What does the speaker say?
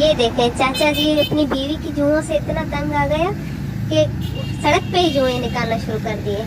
ये देखें, चाचा जी अपनी बीवी की जुओं से इतना तंग आ गया कि सड़क पे ही जुएँ निकालना शुरू कर दिए।